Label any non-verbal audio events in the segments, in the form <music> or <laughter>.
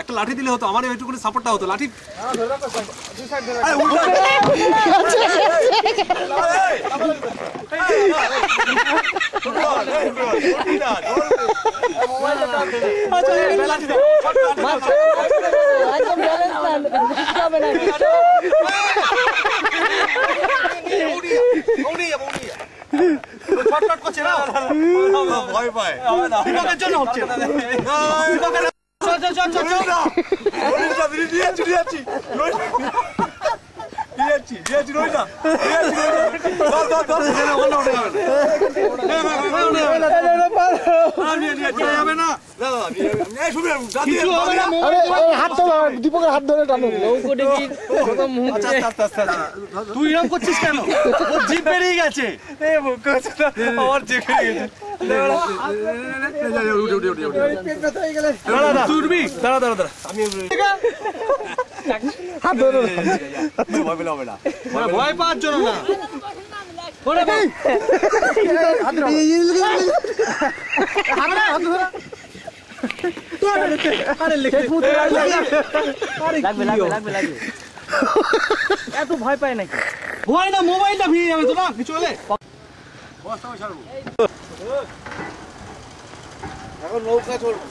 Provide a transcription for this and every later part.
একটা লাঠি দিলে হতো আমার একটুখানি সাপোর্টটা হতো লাঠি ভয় পায় বিভাগের জন্য হচ্ছে হাত ধরো দীপকের হাত ধরে টানো তুই এরকম করছিস কেন বেরিয়ে গেছে আমার জিভ বেরিয়ে গেছে এত ভয় পায় নাকি? ভয় না মোবাইলটা ভিড়ে যাবে তো না হলে। এখন নৌকা চলবো।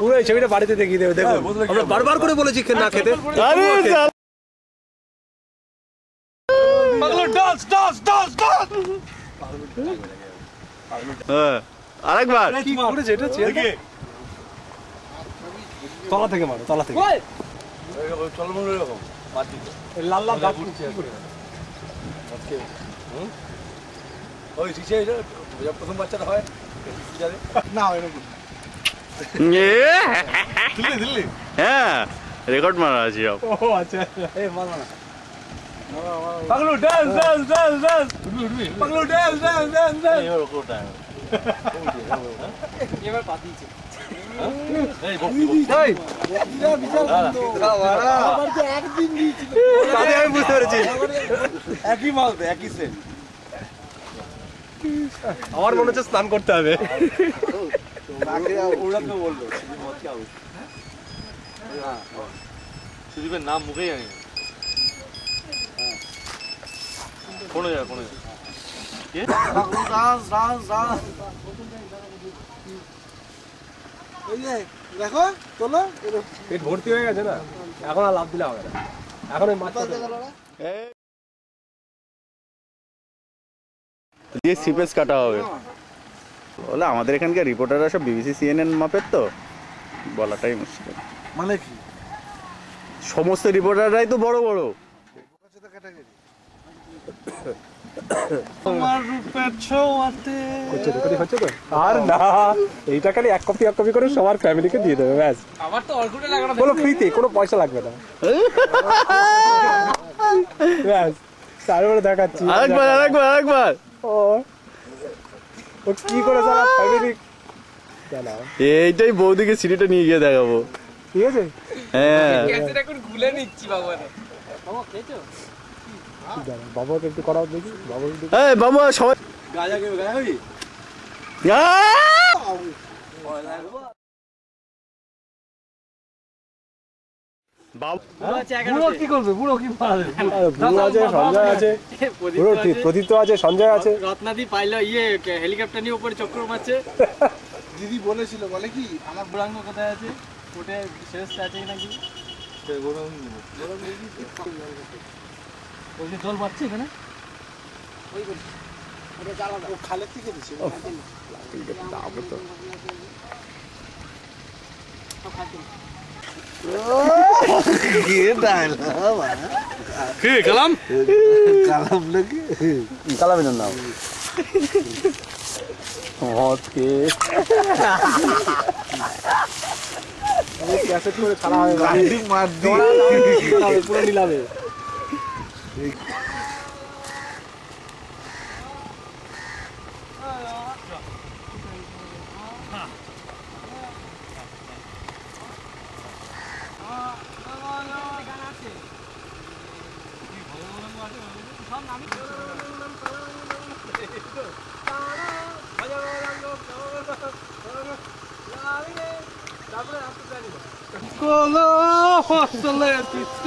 পুরো এই ছবিটা বাড়িতে দেখিয়ে দেবে দেখো আমরা বারবার করে বলেছি না খেতে। পাগলো ডান্স ডান্স ডান্স ডান্স। আরেকবার। কি করেছে? এটা চেয়ে তলা থেকে মারো তলা থেকে। এই লাল লাল দাগ নিচে। আছে। প্রথম বাচ্চাটা হয়। না এরকম দিল্লি দিল্লি। হ্যাঁ রেকর্ড মারা আছে। ও আচ্ছা। মার মার পাগলু ডান্স ডান্স ডান্স ডান্স পাগলু ডান্স ডান্স ডান্স ডান্স তাদের আমি বুঝতে পেরেছি। একই মাল তো একই আমার মনে হচ্ছে স্নান করতে হবে। বলল সুদীপের নাম মুখেই জানি না। কোনো জায়গা কোনো দেখো তোলো। পেট ভর্তি হয়ে গেছে না? এখন আর লাভ দিলে হবে না। এখন ওই মাছটা দিয়ে সিপেস কাটা হবে। বলে আমাদের এখানকার রিপোর্টাররা সব বিবিসি সিএনএন মাপের তো। বলাটাই মুশকিল। মানে কি? সমস্ত রিপোর্টাররাই তো বড় বড় হচ্ছে রেকর্ডিং হচ্ছে তো আর না এইটা খালি এক কপি এক কপি করে সবার ফ্যামিলিকে দিয়ে দেবে ব্যাস। আমার তো অল্পটা লাগানো বলো ফ্রিতে কোনো পয়সা লাগবে না। ব্যাস তারপরে দেখাচ্ছি। আরেকবার আরেকবার আরেকবার। ও ও কি করে সারা ফ্যামিলি এইটাই বৌদিকে সিঁড়িটা নিয়ে গিয়ে দেখাবো। ঠিক আছে? হ্যাঁ। এখন খুলে নিচ্ছি বাবা বাবা খেয়েছো? জানাও বাবাকে একটু করাও দেখি বাবা একটু এই বাবা সবাই গাজা কে গাজা হবি সঞ্জয় আছে। রত্নাদি পাইলো ইয়ে হেলিকপ্টার নিয়ে উপরে চক্র মারছে। দিদি বলেছিল বলে কি আমার বুড়াঙ্গ কোথায় আছে? কোটে শেষ আছে নাকি? ওই যে জল পাচ্ছে এখানে? ও খালের থেকে দিছে কি কালাম? কালাম নাকি? কালামিনের নাম। মদ কে? ক্যাসেট করে ছাড়া হবে মার দি পুরো নিলামে big.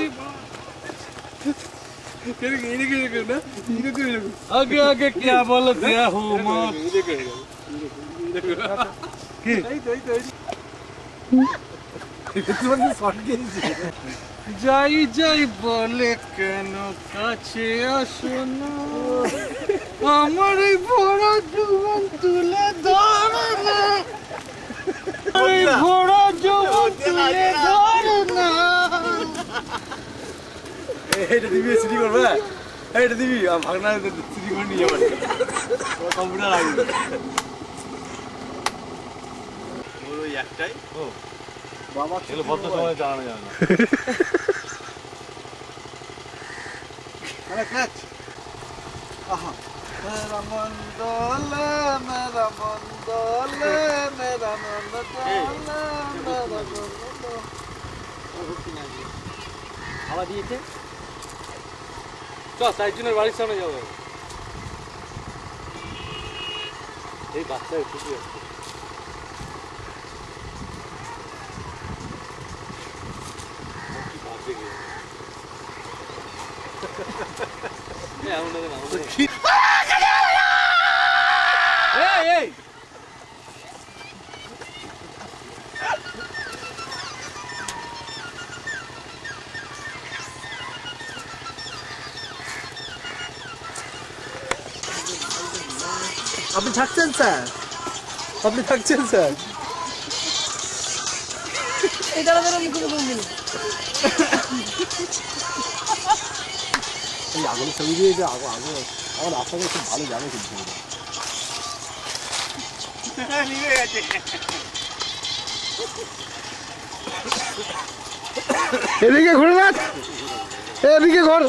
Oh, आगे आगे क्या बोल दिया हूँ मत যাই যাই বলে কেন কাছে আসো না আমার এই বড় জীবন তুলে ধরে না এই বড় জীবন তুলে ধরে এইটা দিবি সিটি করবে এইটা দিবি ভাগনা সিটি করে নিয়ে যাবে কম্পিউটার লাগবে ওই একটাই ও বাবা এগুলো বদ্ধ সময় জানানো যাবে না আরে ক্যাচ আহা মেরা মন দোলে মেরা মন দোলে মেরা মন দোলে মেরা মন দোলে হাওয়া দিয়েছে চ সাইজনের বাড়ির সামনে যাব। এই বাচ্চা খুশি আছে কি? <laughs> এই, আপনি থাকছেন স্যার আপনি থাকছেন স্যার এই দাঁড়া দাঁড়া মুখে মুখে দিন এই আগুন ছবি দিয়ে যে আগুন আগুন আমার রাস্তাটা খুব ভালো জানে কিন্তু এদিকে ঘুরে না এদিকে ঘর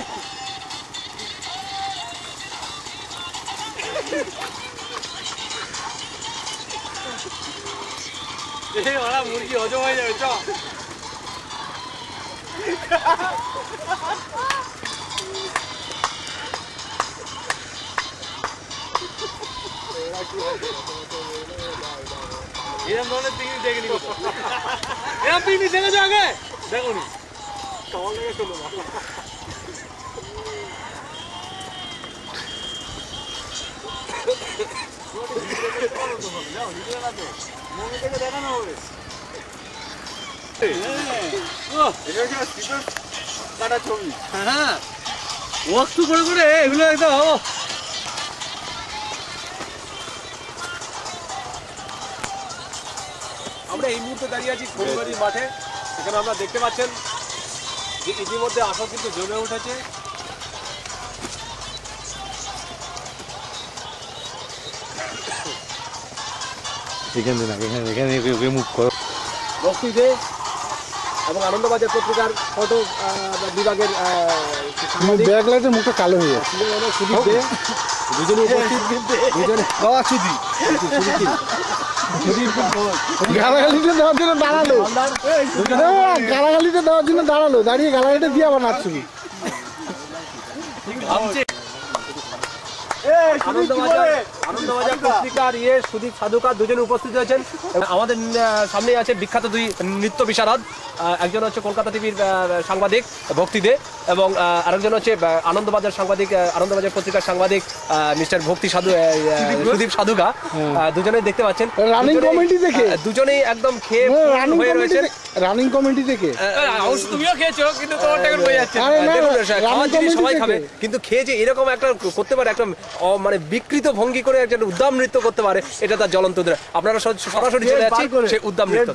এই, ওরা মুরগি হজম হয়ে যাবে চ এরকম ধরনের পিকনিক দেখিনি কোথাও। এরকম পিকনিক দেখেছ আগে দেখো নি হ্যাঁ করে করে এগুলো একদম আমরা এই মুহূর্তে দাঁড়িয়ে আছি খড়িবাড়ির মাঠে। এখানে আমরা দেখতে পাচ্ছেন যে ইতিমধ্যে আসর কিন্তু জমে উঠেছে। এখানে এখানে এখানে মুখ করো। ভক্তি এবং আনন্দবাজার পত্রিকার ফটো বিভাগের আহ, ব্যাগ লাইটের মুখটা কালো হয়ে যাচ্ছে সুদীপ দে দুজনে উপস্থিত? দুজনে? বাবা সুদি গালাগালিটা দেওয়ার জন্য দাঁড়াল। গালাগালিটা দেওয়ার জন্য দাঁড়াল। দাঁড়িয়ে গালাগালিটা দিয়ে আবার নাচ শুরু। আনন্দবাজার আনন্দবাজার পত্রিকার ইয়ে সুদীপ সাধুকার দুজনে উপস্থিত হয়েছেন আমাদের আহ, সামনেই আছে বিখ্যাত দুই নৃত্য বিশারদ। একজন হচ্ছে কলকাতা টিভির সাংবাদিক ভক্তি দে এবং আরেকজন হচ্ছে আনন্দবাজার সাংবাদিক আনন্দবাজার পত্রিকার সাংবাদিক মিস্টার ভক্তি সাধু সুদীপ সাধুকা। দুজনেই দেখতে পাচ্ছেন। Running দুজনেই- comedy দুজনেই একদম খেয়ে রানিং হয়ে কমিটি রয়েছেন। রানিং কমিটি থেকে অবশ্য তুমিও খেয়েছো কিন্তু তোমার টাকা যাচ্ছে। কমিটি সবাই খাবে খেয়ে যে এরকম একটা করতে পারে একটা মানে বিকৃত ভঙ্গি করে একজন উদ্দাম নৃত্য করতে পারে এটা তার জ্বলন্ত আপনারা সরাসরি চলে যাচ্ছি সেই উদ্দাম নৃত্য।